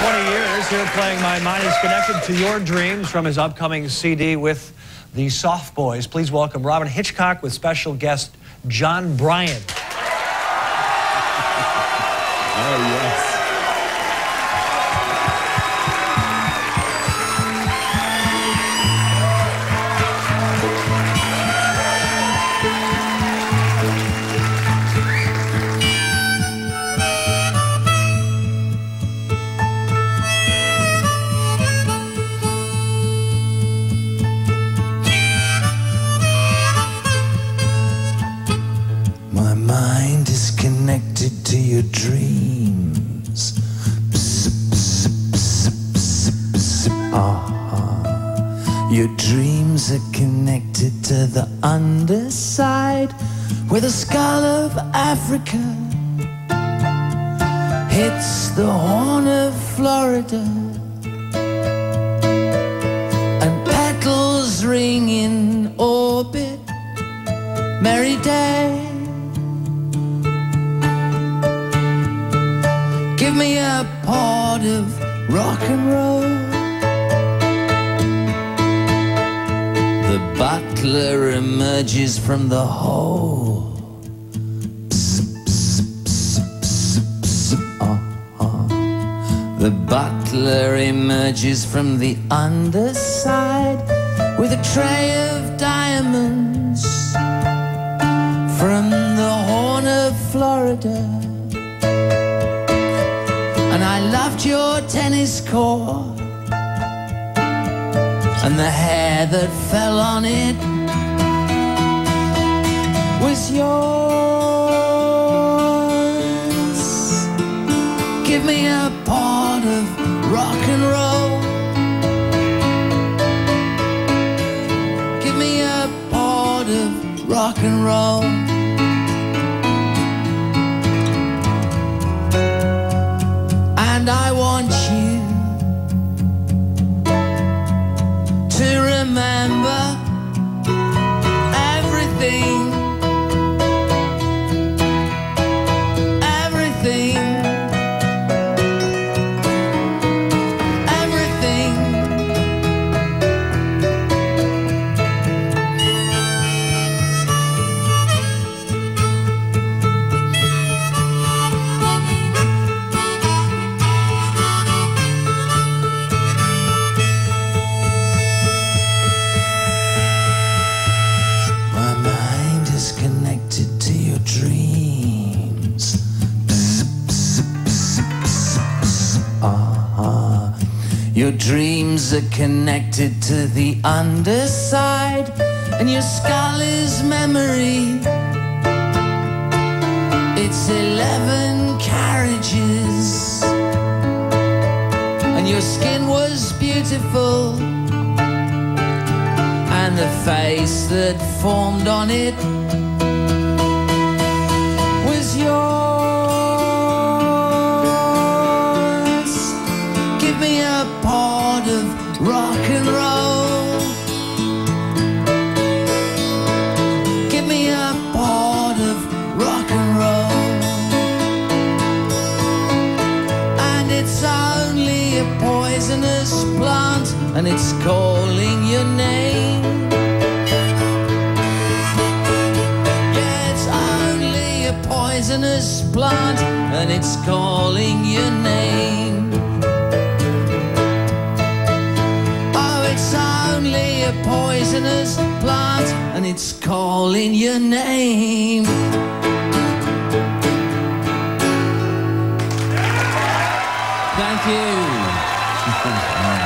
20 years here playing My Mind is Connected to Your Dreams from his upcoming CD with the Soft Boys. Please welcome Robyn Hitchcock with special guest Jon Brion. oh, yes. Your dreams. Ah, your dreams are connected to the underside where the skull of Africa hits the horn of Florida and petals ring in orbit. Merry day. Give me a part of rock and roll. The butler emerges from the hole. The butler emerges from the underside with a tray of diamonds tennis court and the hair that fell on it was yours. Give me a part of rock and roll. Give me a part of rock and roll. Remember Ah, your dreams are connected to the underside, and your skull is memory. It's eleven carriages, and your skin was beautiful and the face that formed on it rock and roll. Give me a part of rock and roll. And it's only a poisonous plant, and it's calling your name. Yeah, it's only a poisonous plant, and it's calling your name. A poisonous plant, and it's calling your name. Thank you.